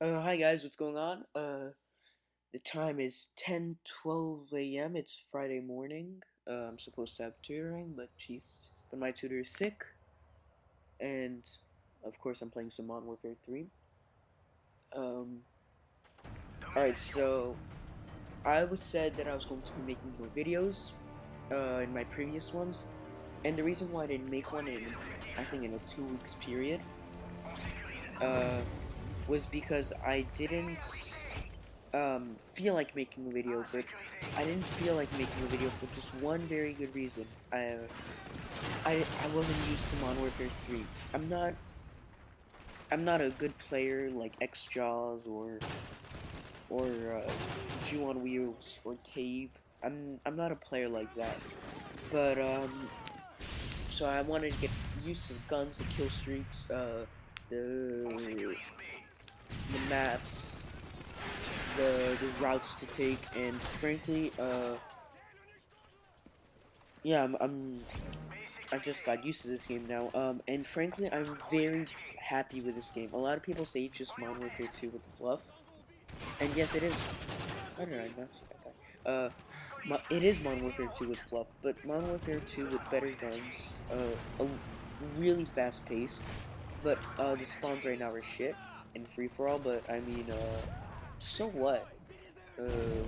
Uh, hi guys, what's going on? Uh, the time is 10:12 a.m. It's Friday morning. Uh, I'm supposed to have tutoring, but she's but my tutor is sick, and of course I'm playing some Modern Warfare 3. Um, all right, so I was said that I was going to be making more videos, uh, in my previous ones, and the reason why I didn't make one in, I think, in a two weeks period, uh was because I didn't um, feel like making a video, but I didn't feel like making a video for just one very good reason. I, I, I wasn't used to Modern Warfare 3. I'm not, I'm not a good player like X-Jaws or, or uh, Jew on Wheels or Tape. I'm, I'm not a player like that. But, um, so I wanted to get used to guns and kill streaks, uh, the the maps, the the routes to take, and frankly, uh, yeah, I'm, I'm I just got used to this game now. Um, and frankly, I'm very happy with this game. A lot of people say it's just Modern Warfare 2 with fluff, and yes, it is. I don't know, messed Uh, it is Modern Warfare 2 with fluff, but Modern Warfare 2 with better guns, uh, a really fast paced, but uh, the spawns right now are shit in free for all, but I mean, uh, so what? Uh,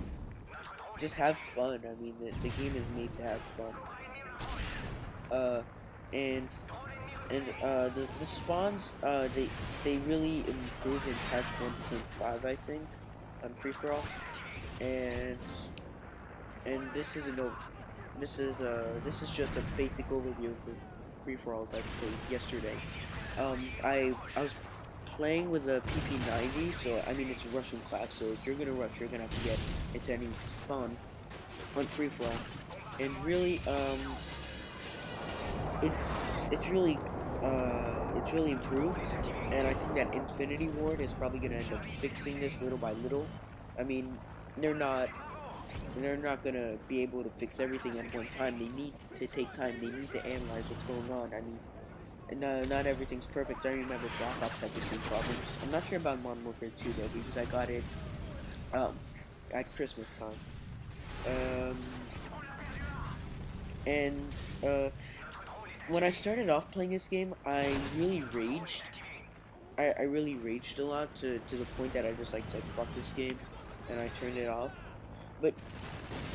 just have fun. I mean, the, the game is made to have fun. Uh, and and uh, the the spawns uh they they really improved in patch 1.5, I think, on free for all, and and this is a no, this is uh this is just a basic overview of the free for alls I've played yesterday. Um, I I was playing with a PP90, so I mean it's a Russian class, so if you're gonna rush, you're gonna have to get into any spawn on free all. And really, um, it's it's really uh, it's really improved, and I think that Infinity Ward is probably gonna end up fixing this little by little. I mean, they're not they're not gonna be able to fix everything at one time. They need to take time. They need to analyze what's going on. I mean, no, not everything's perfect. I remember Black Ops had the same problems. I'm not sure about Modern Warfare 2 though, because I got it um, at Christmas time. Um, and uh, when I started off playing this game, I really raged. I, I really raged a lot to, to the point that I just like said, fuck this game, and I turned it off. But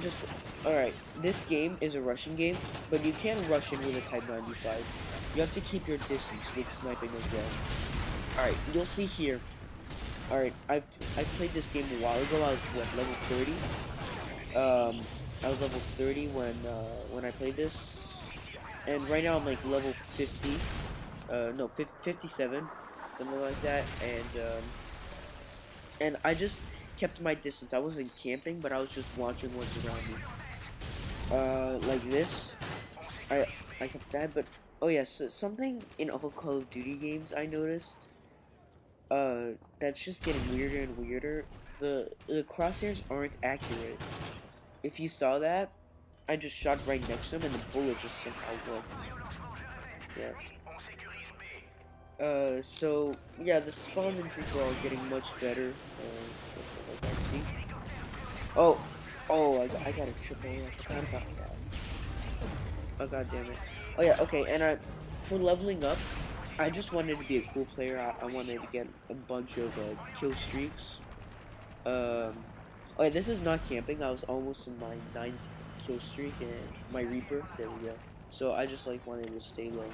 just, alright, this game is a Russian game, but you can rush in with a Type 95. You have to keep your distance with sniping as well. Alright, you'll see here. Alright, I've I've played this game a while ago. I was what level 30. Um, I was level 30 when uh, when I played this, and right now I'm like level 50. Uh, no, 57, something like that. And um, and I just kept my distance. I wasn't camping, but I was just watching what's around me. Uh, like this. I I kept that, but Oh yes, yeah, so something in all Call of Duty games I noticed. Uh, that's just getting weirder and weirder. The the crosshairs aren't accurate. If you saw that, I just shot right next to him and the bullet just somehow worked. Yeah. Uh, so yeah, the spawns in free are getting much better. Uh, see. Oh, oh, I got, I got a triple. I forgot about that. Oh god damn it. Oh yeah, okay, and I, for leveling up, I just wanted to be a cool player. I, I wanted to get a bunch of uh, kill streaks. Um, oh yeah, this is not camping. I was almost in my ninth kill streak and my Reaper. There we go. So I just like wanted to stay low.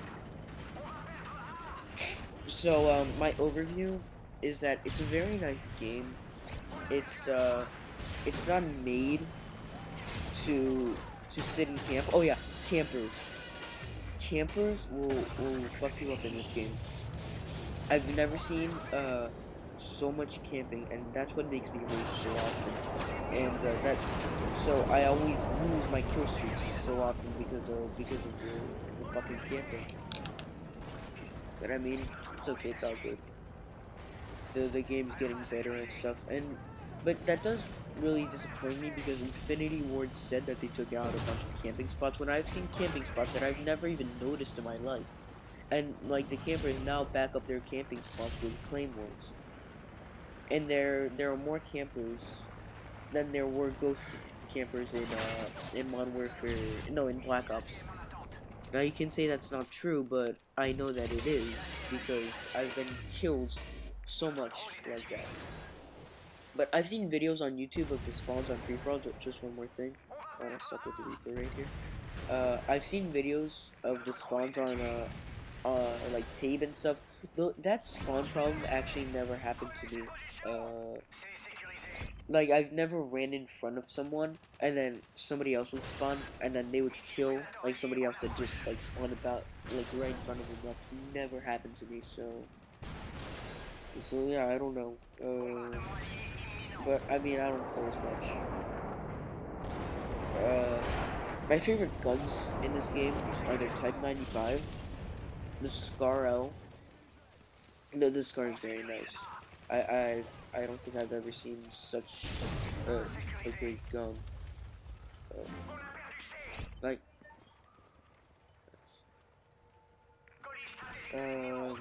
So um, my overview is that it's a very nice game. It's uh, it's not made to to sit in camp. Oh yeah, campers campers will, will fuck you up in this game. I've never seen uh, so much camping, and that's what makes me rage so often. And uh, that, so I always lose my kill streaks so often because of because of the, the fucking camping. But I mean, it's okay, it's all good. The the game's getting better and stuff, and but that does really disappoint me because Infinity Ward said that they took out a bunch of camping spots when I've seen camping spots that I've never even noticed in my life. And like the campers now back up their camping spots with claymores. and there there are more campers than there were ghost campers in uh, in Modern Warfare. No, in Black Ops. Now you can say that's not true, but I know that it is because I've been killed so much like that. But I've seen videos on YouTube of the spawns on free for all. Just one more thing. I want to suck with the Reaper right here. Uh, I've seen videos of the spawns on uh, uh, like Tabe and stuff. Though that spawn problem actually never happened to me. Uh, like I've never ran in front of someone and then somebody else would spawn and then they would kill like somebody else that just like spawned about like right in front of them. That's never happened to me. So, so yeah, I don't know. Uh, but I mean, I don't play as much. Uh, my favorite guns in this game are the Type 95, the SCAR-L. No, the Scar is very nice. I I I don't think I've ever seen such a, great gun. Uh, like, um,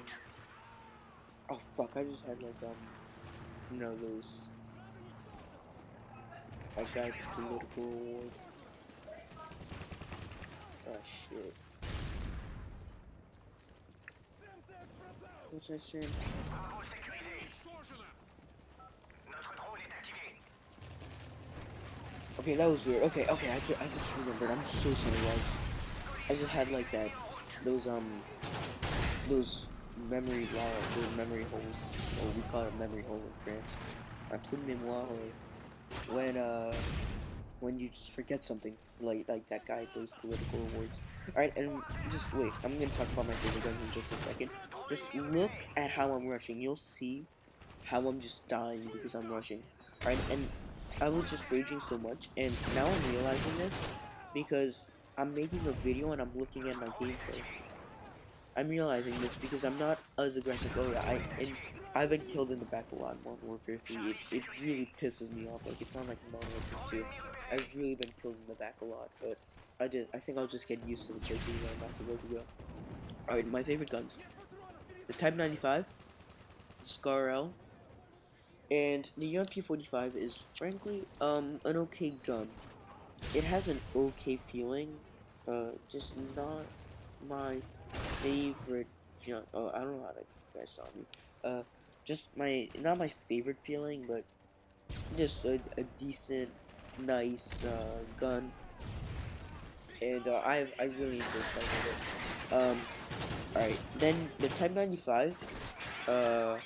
oh fuck! I just had like um, you know those. I got political award. Oh shit. What's I saying? Okay, that was weird. Okay, okay, I just, I just remembered. I'm so sorry, guys. I just had like that, those um, those memory uh, those memory holes. Or we call it memory hole in France. I put in mémoire when uh, when you just forget something like like that guy those political awards. All right, and just wait. I'm gonna talk about my favorite guns in just a second. Just look at how I'm rushing. You'll see how I'm just dying because I'm rushing. All right, and I was just raging so much, and now I'm realizing this because I'm making a video and I'm looking at my gameplay. I'm realizing this because I'm not as aggressive. Oh yeah, I and I've been killed in the back a lot in Modern Warfare 3. It, it really pisses me off. Like it's not like Modern Warfare 2. I've really been killed in the back a lot, but I did. I think I'll just get used to the places I'm about to go to go. Alright, my favorite guns. The Type 95, the SCAR-L, and the UMP45 is frankly um an okay gun. It has an okay feeling, uh, just not my favorite. Oh, I don't know how to guys saw me. Uh, just my not my favorite feeling, but just a, a decent, nice uh, gun. And uh, I I really enjoy playing with it. Um, all right, then the Type 95. Uh,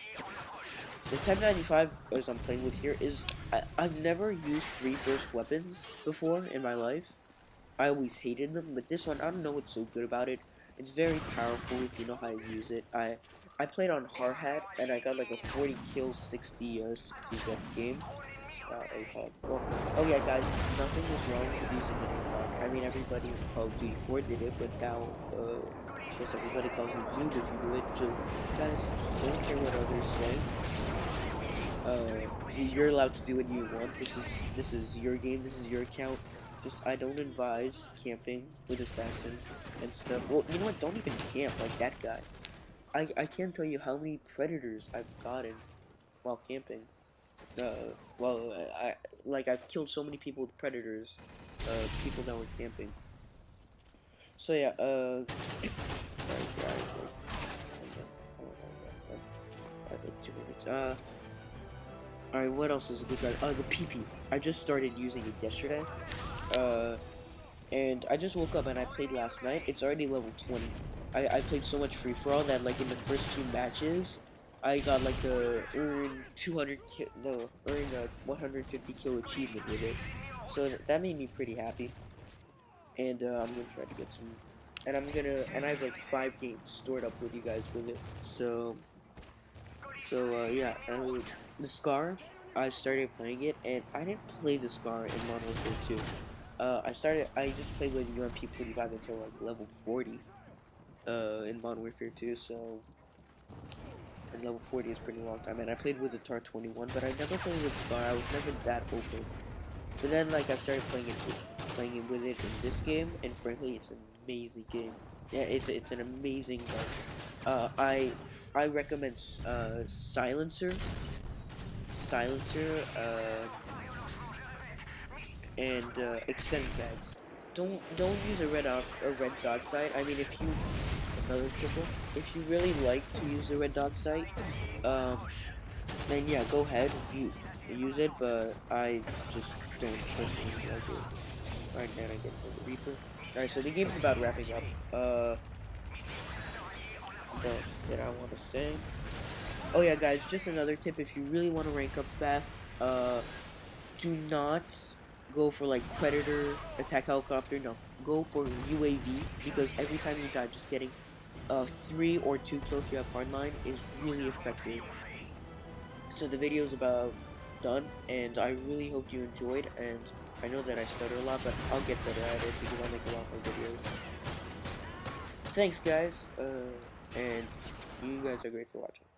the Type 95, as I'm playing with here, is I, I've never used three burst weapons before in my life. I always hated them, but this one, I don't know what's so good about it. It's very powerful if you know how to use it. I I played on Hardhat, and I got like a 40 kill, 60 uh, 60 death game. Uh, APOG. Well, oh yeah, guys, nothing is wrong with using an APOG. I mean, everybody in Call of Duty 4 did it, but now, uh, I guess everybody calls me noob if you do it. So, guys, just don't care what others say. Uh, you're allowed to do what you want. This is this is your game. This is your account. Just I don't advise camping with assassin and stuff. Well, you know what? Don't even camp like that guy. I I can't tell you how many predators I've gotten while camping. Uh, well, I like I've killed so many people with predators. Uh, people that were camping. So yeah. Uh. Uh. Alright, what else is a good gun? Oh, the PP. I just started using it yesterday. Uh, and I just woke up and I played last night. It's already level 20. I, I played so much free-for-all that, like, in the first few matches, I got, like, the earn 200 kill, no, earn a 150 kill achievement with it. So that made me pretty happy. And, uh, I'm gonna try to get some, and I'm gonna, and I have, like, five games stored up with you guys with it. So, so, uh, yeah, and the Scar, I started playing it, and I didn't play the Scar in Modern Warfare 2. Uh, I started, I just played with UMP 45 until like level 40 uh, in Modern Warfare 2, so and level 40 is pretty long time. And I played with the TAR 21, but I never played with Scar. I was never that open. But then, like, I started playing it, playing it with it in this game, and frankly, it's an amazing game. Yeah, it's it's an amazing gun. Uh, I I recommend uh, Silencer silencer, uh, and uh, extended mags. Don't don't use a red a red dot sight. I mean, if you another triple, if you really like to use a red dot sight, um, then yeah, go ahead, you use it. But I just don't personally like it. Alright, then I get the Reaper. Alright, so the game's about wrapping up. Uh, what else did I want to say? Oh yeah, guys, just another tip: if you really want to rank up fast, uh, do not go for like predator, attack helicopter. No, go for UAV because every time you die, just getting uh, three or two kills you have hardline is really effective. So the video is about done, and I really hope you enjoyed. And I know that I stutter a lot, but I'll get better at it because I'll make a lot more videos. Thanks, guys, uh, and you guys are great for watching.